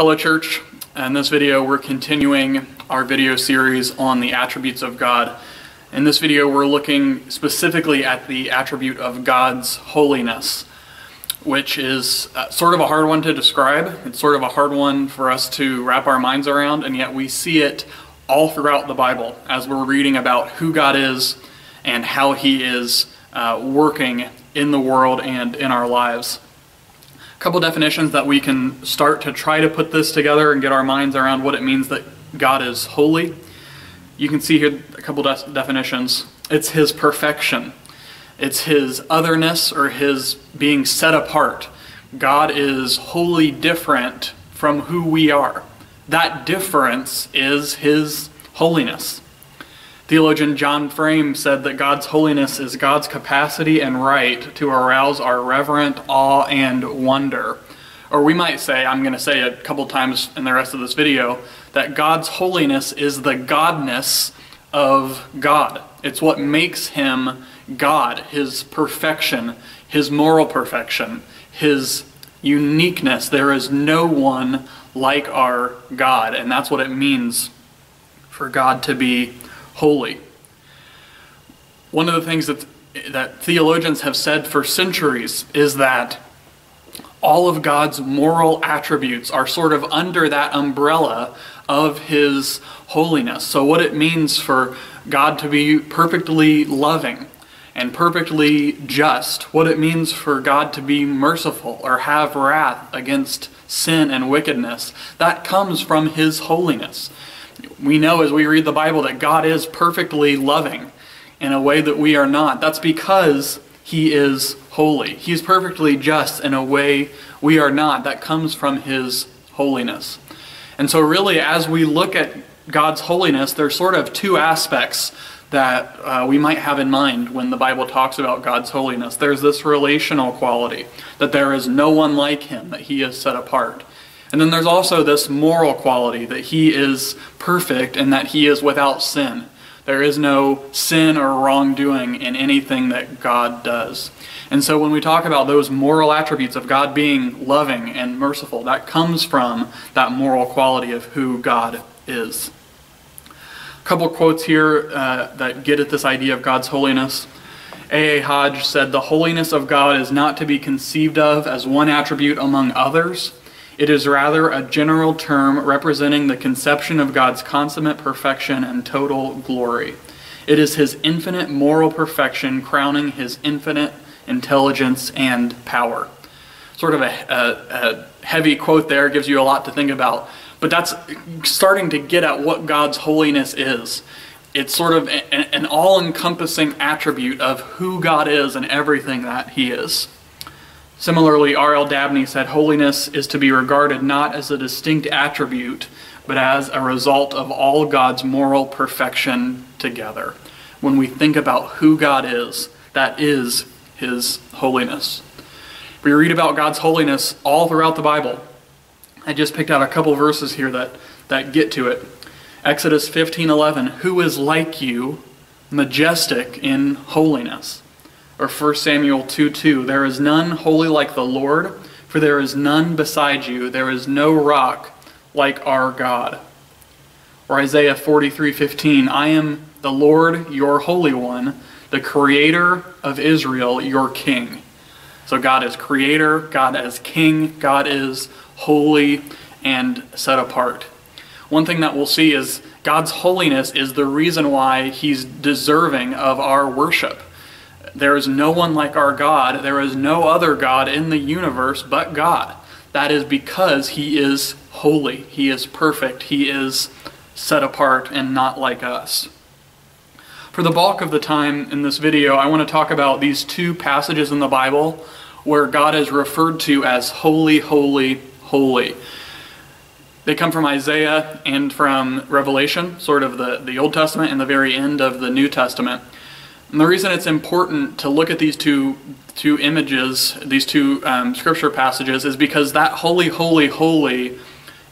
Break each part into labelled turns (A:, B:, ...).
A: Hello Church. In this video we're continuing our video series on the attributes of God. In this video we're looking specifically at the attribute of God's holiness, which is uh, sort of a hard one to describe. It's sort of a hard one for us to wrap our minds around, and yet we see it all throughout the Bible as we're reading about who God is and how He is uh, working in the world and in our lives couple definitions that we can start to try to put this together and get our minds around what it means that God is holy. You can see here a couple de definitions. It's his perfection. It's his otherness or his being set apart. God is wholly different from who we are. That difference is his holiness. Theologian John Frame said that God's holiness is God's capacity and right to arouse our reverent awe and wonder. Or we might say, I'm going to say a couple times in the rest of this video, that God's holiness is the godness of God. It's what makes him God, his perfection, his moral perfection, his uniqueness. There is no one like our God, and that's what it means for God to be holy. One of the things that, that theologians have said for centuries is that all of God's moral attributes are sort of under that umbrella of His holiness. So, what it means for God to be perfectly loving and perfectly just, what it means for God to be merciful or have wrath against sin and wickedness, that comes from His holiness we know as we read the Bible that God is perfectly loving in a way that we are not. That's because he is holy. He's perfectly just in a way we are not. That comes from his holiness. And so, really, as we look at God's holiness, there's sort of two aspects that uh, we might have in mind when the Bible talks about God's holiness. There's this relational quality, that there is no one like him, that he is set apart. And then there's also this moral quality that he is perfect and that he is without sin. There is no sin or wrongdoing in anything that God does. And so when we talk about those moral attributes of God being loving and merciful, that comes from that moral quality of who God is. A couple quotes here uh, that get at this idea of God's holiness. A.A. Hodge said, The holiness of God is not to be conceived of as one attribute among others it is rather a general term representing the conception of God's consummate perfection and total glory. It is his infinite moral perfection crowning his infinite intelligence and power. Sort of a, a, a heavy quote there, gives you a lot to think about. But that's starting to get at what God's holiness is. It's sort of an, an all encompassing attribute of who God is and everything that he is. Similarly, R.L. Dabney said holiness is to be regarded not as a distinct attribute, but as a result of all God's moral perfection together. When we think about who God is, that is His holiness. We read about God's holiness all throughout the Bible. I just picked out a couple verses here that, that get to it. Exodus 15:11, who is like you, majestic in holiness? Or 1 Samuel 2 2. There is none holy like the Lord, for there is none beside you. There is no rock like our God. Or Isaiah 43 15. I am the Lord, your Holy One, the Creator of Israel, your King. So God is Creator, God is King, God is holy and set apart. One thing that we'll see is God's holiness is the reason why He's deserving of our worship. There is no one like our God. There is no other God in the universe but God. That is because He is holy, He is perfect, He is set apart and not like us. For the bulk of the time in this video, I want to talk about these two passages in the Bible where God is referred to as holy, holy, holy. They come from Isaiah and from Revelation, sort of the, the Old Testament and the very end of the New Testament. And the reason it's important to look at these two two images, these two um, scripture passages, is because that holy, holy, holy,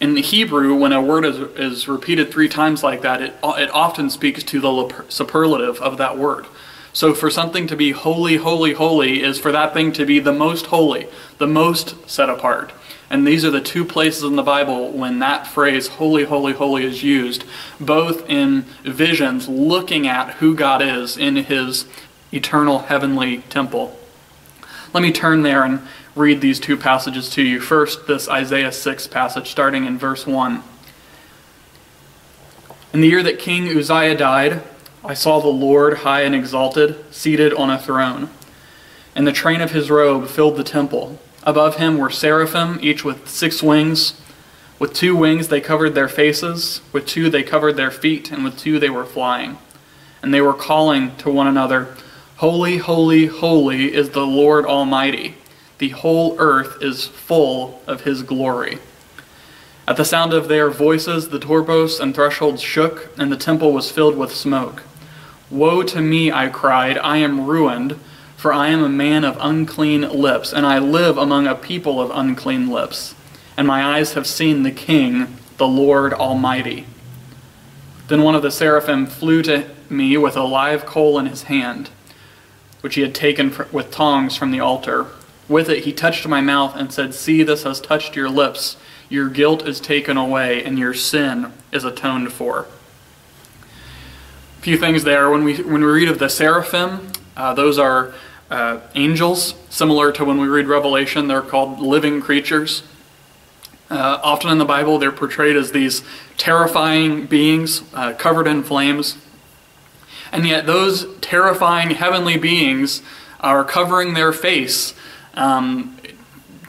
A: in the Hebrew, when a word is, is repeated three times like that, it, it often speaks to the superlative of that word. So for something to be holy, holy, holy is for that thing to be the most holy, the most set apart. And these are the two places in the Bible when that phrase, holy, holy, holy, is used, both in visions looking at who God is in his eternal heavenly temple. Let me turn there and read these two passages to you. First, this Isaiah 6 passage, starting in verse 1. In the year that King Uzziah died, I saw the Lord high and exalted, seated on a throne, and the train of his robe filled the temple. Above him were seraphim, each with six wings. With two wings they covered their faces, with two they covered their feet, and with two they were flying. And they were calling to one another, Holy, holy, holy is the Lord Almighty. The whole earth is full of his glory. At the sound of their voices, the doorposts and thresholds shook, and the temple was filled with smoke. Woe to me, I cried, I am ruined, for I am a man of unclean lips, and I live among a people of unclean lips. And my eyes have seen the King, the Lord Almighty. Then one of the seraphim flew to me with a live coal in his hand, which he had taken with tongs from the altar. With it he touched my mouth and said, See, this has touched your lips. Your guilt is taken away, and your sin is atoned for A few things there. When we when we read of the seraphim, uh, those are uh, angels, similar to when we read Revelation. They're called living creatures. Uh, often in the Bible, they're portrayed as these terrifying beings uh, covered in flames. And yet, those terrifying heavenly beings are covering their face um,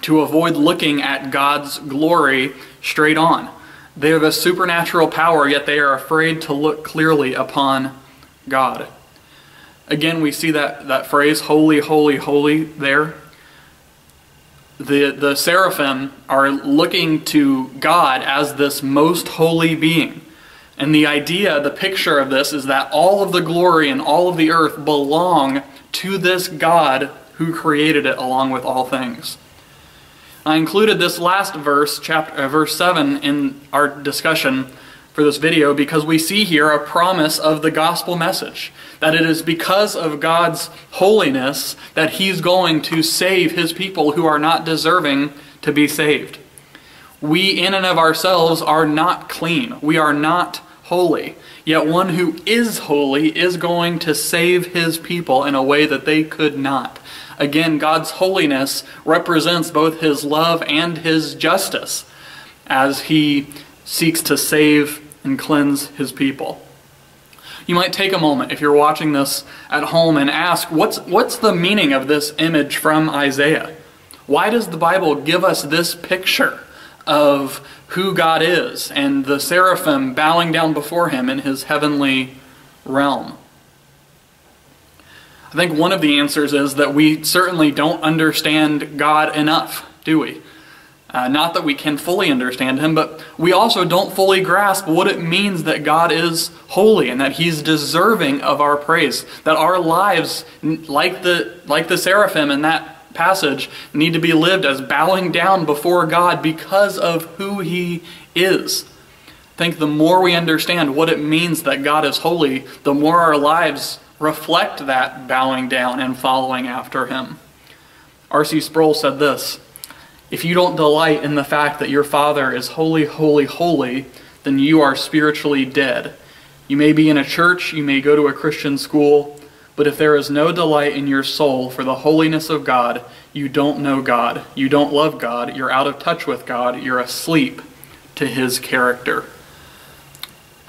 A: to avoid looking at God's glory straight on. They have a supernatural power, yet they are afraid to look clearly upon God. Again, we see that, that phrase, holy, holy, holy, there. The, the seraphim are looking to God as this most holy being. And the idea, the picture of this, is that all of the glory and all of the earth belong to this God who created it along with all things. I included this last verse, chapter, uh, verse 7, in our discussion for this video because we see here a promise of the gospel message. That it is because of God's holiness that He's going to save His people who are not deserving to be saved. We, in and of ourselves, are not clean. We are not holy. Yet one who is holy is going to save His people in a way that they could not. Again, God's holiness represents both his love and his justice as he seeks to save and cleanse his people. You might take a moment if you're watching this at home and ask, what's, what's the meaning of this image from Isaiah? Why does the Bible give us this picture of who God is and the seraphim bowing down before him in his heavenly realm? I think one of the answers is that we certainly don't understand God enough, do we? Uh, not that we can fully understand Him, but we also don't fully grasp what it means that God is holy and that He's deserving of our praise. That our lives, like the, like the seraphim in that passage, need to be lived as bowing down before God because of who He is. I think the more we understand what it means that God is holy, the more our lives reflect that bowing down and following after him. R.C. Sproul said this If you don't delight in the fact that your Father is holy, holy, holy, then you are spiritually dead. You may be in a church, you may go to a Christian school, but if there is no delight in your soul for the holiness of God, you don't know God. You don't love God. You're out of touch with God. You're asleep to his character.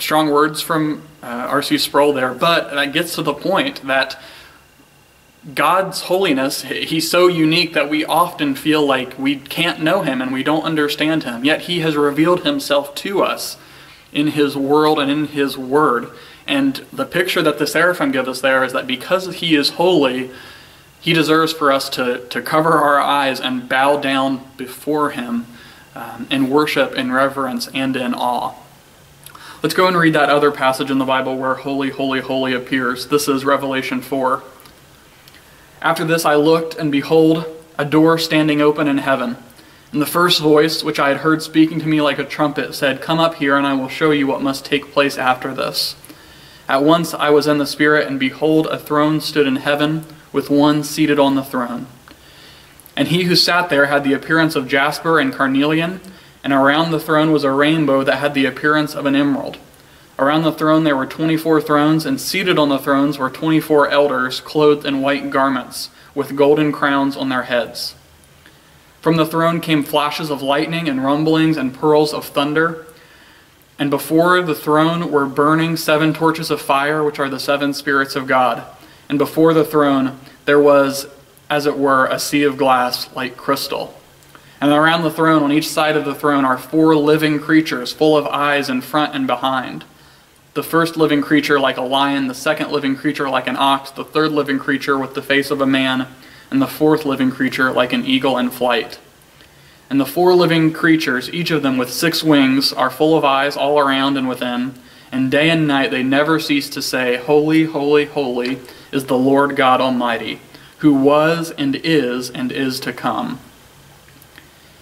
A: Strong words from uh, R.C. Sproul there, but that gets to the point that God's holiness, He's so unique that we often feel like we can't know Him and we don't understand Him. Yet He has revealed Himself to us in His world and in His Word. And the picture that the seraphim give us there is that because He is holy, He deserves for us to, to cover our eyes and bow down before Him um, in worship, in reverence, and in awe. Let's go and read that other passage in the Bible where holy, holy, holy appears. This is Revelation 4. After this I looked, and behold, a door standing open in heaven. And the first voice, which I had heard speaking to me like a trumpet, said, Come up here, and I will show you what must take place after this. At once I was in the Spirit, and behold, a throne stood in heaven, with one seated on the throne. And he who sat there had the appearance of jasper and carnelian, and around the throne was a rainbow that had the appearance of an emerald. Around the throne there were twenty four thrones, and seated on the thrones were twenty four elders, clothed in white garments, with golden crowns on their heads. From the throne came flashes of lightning, and rumblings, and pearls of thunder. And before the throne were burning seven torches of fire, which are the seven spirits of God. And before the throne there was, as it were, a sea of glass like crystal. And around the throne, on each side of the throne, are four living creatures, full of eyes in front and behind. The first living creature like a lion, the second living creature like an ox, the third living creature with the face of a man, and the fourth living creature like an eagle in flight. And the four living creatures, each of them with six wings, are full of eyes all around and within. And day and night they never cease to say, Holy, holy, holy is the Lord God Almighty, who was and is and is to come.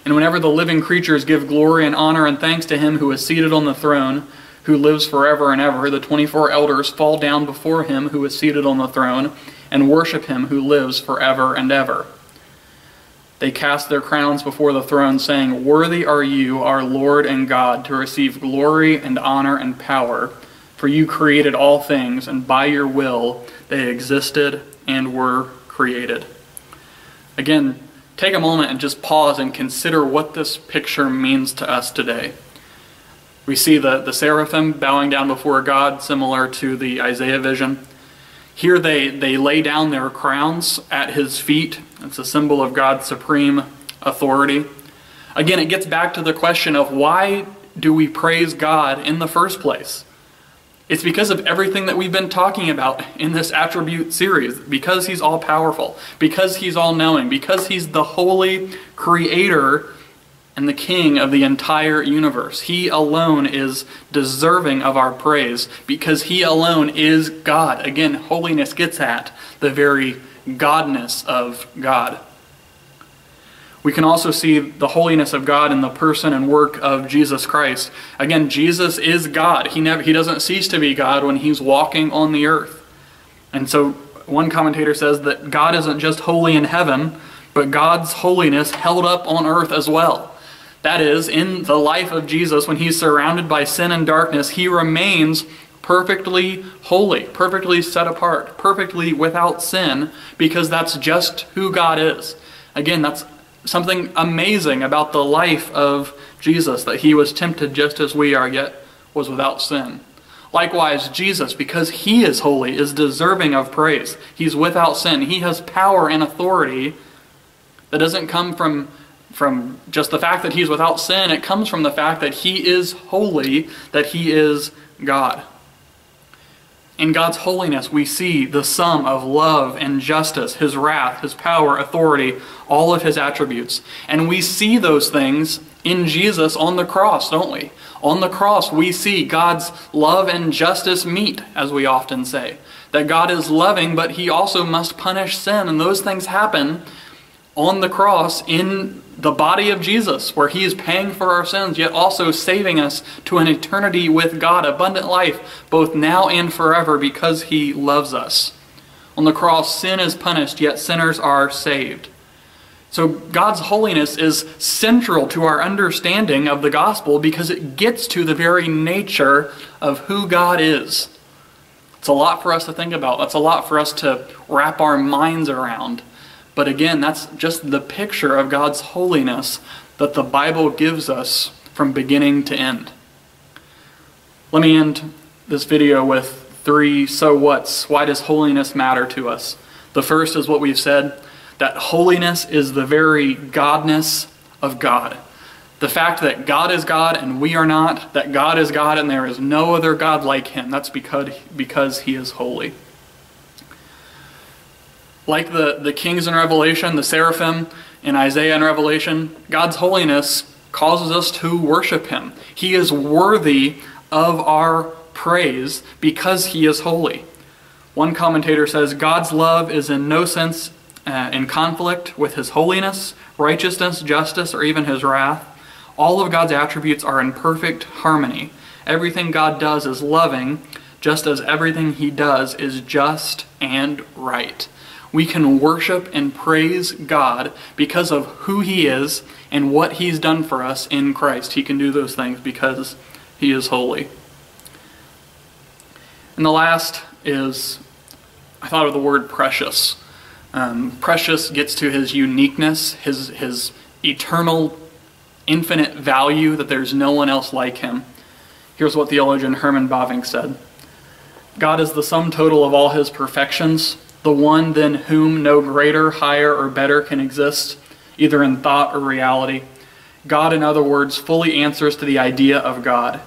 A: And whenever the living creatures give glory and honor and thanks to him who is seated on the throne, who lives forever and ever, the 24 elders fall down before him who is seated on the throne and worship him who lives forever and ever. They cast their crowns before the throne, saying, Worthy are you, our Lord and God, to receive glory and honor and power, for you created all things, and by your will they existed and were created. Again, take a moment and just pause and consider what this picture means to us today. We see the, the seraphim bowing down before God, similar to the Isaiah vision. Here they, they lay down their crowns at his feet. It's a symbol of God's supreme authority. Again, it gets back to the question of why do we praise God in the first place? It's because of everything that we've been talking about in this attribute series. Because he's all powerful, because he's all knowing, because he's the holy creator and the king of the entire universe. He alone is deserving of our praise because he alone is God. Again, holiness gets at the very godness of God. We can also see the holiness of God in the person and work of Jesus Christ. Again, Jesus is God. He never he doesn't cease to be God when he's walking on the earth. And so one commentator says that God isn't just holy in heaven, but God's holiness held up on earth as well. That is, in the life of Jesus, when he's surrounded by sin and darkness, he remains perfectly holy, perfectly set apart, perfectly without sin, because that's just who God is. Again, that's something amazing about the life of Jesus, that he was tempted just as we are, yet was without sin. Likewise, Jesus, because he is holy, is deserving of praise. He's without sin. He has power and authority that doesn't come from, from just the fact that he's without sin. It comes from the fact that he is holy, that he is God. In God's holiness, we see the sum of love and justice, His wrath, His power, authority, all of His attributes. And we see those things in Jesus on the cross, don't we? On the cross, we see God's love and justice meet, as we often say. That God is loving, but He also must punish sin. And those things happen on the cross in the body of Jesus, where He is paying for our sins, yet also saving us to an eternity with God, abundant life, both now and forever, because He loves us. On the cross, sin is punished, yet sinners are saved. So God's holiness is central to our understanding of the gospel because it gets to the very nature of who God is. It's a lot for us to think about. That's a lot for us to wrap our minds around. But again, that's just the picture of God's holiness that the Bible gives us from beginning to end. Let me end this video with three so whats. Why does holiness matter to us? The first is what we've said that holiness is the very godness of God. The fact that God is God and we are not, that God is God and there is no other God like him, that's because, because he is holy. Like the, the kings in Revelation, the seraphim in Isaiah and Revelation, God's holiness causes us to worship Him. He is worthy of our praise because He is holy. One commentator says God's love is in no sense uh, in conflict with His holiness, righteousness, justice, or even His wrath. All of God's attributes are in perfect harmony. Everything God does is loving, just as everything he does is just and right. We can worship and praise God because of who he is and what he's done for us in Christ. He can do those things because he is holy. And the last is I thought of the word precious. Um, precious gets to his uniqueness, his, his eternal, infinite value, that there's no one else like him. Here's what theologian Herman Bavinck said God is the sum total of all his perfections, the one than whom no greater, higher, or better can exist, either in thought or reality. God, in other words, fully answers to the idea of God.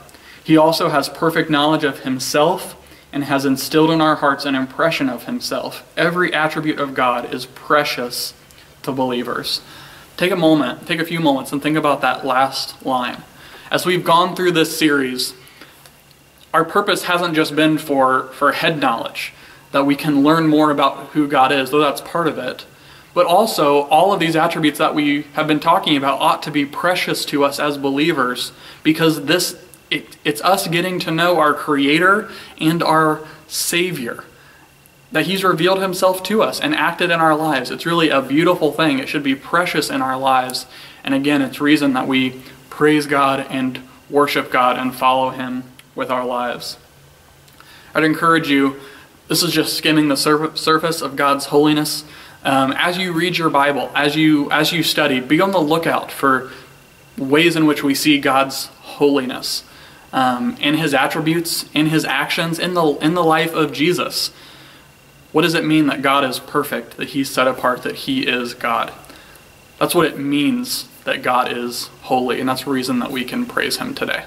A: He also has perfect knowledge of himself and has instilled in our hearts an impression of himself. Every attribute of God is precious to believers. Take a moment, take a few moments, and think about that last line. As we've gone through this series, our purpose hasn't just been for, for head knowledge, that we can learn more about who God is, though that's part of it. But also, all of these attributes that we have been talking about ought to be precious to us as believers because this it, it's us getting to know our Creator and our Savior. That He's revealed Himself to us and acted in our lives. It's really a beautiful thing. It should be precious in our lives. And again, it's reason that we praise God and worship God and follow Him with our lives. I'd encourage you, this is just skimming the surface of God's holiness. Um, as you read your Bible, as you as you study, be on the lookout for ways in which we see God's holiness um, in his attributes, in his actions, in the, in the life of Jesus. What does it mean that God is perfect, that he's set apart, that he is God? That's what it means that God is holy, and that's the reason that we can praise him today.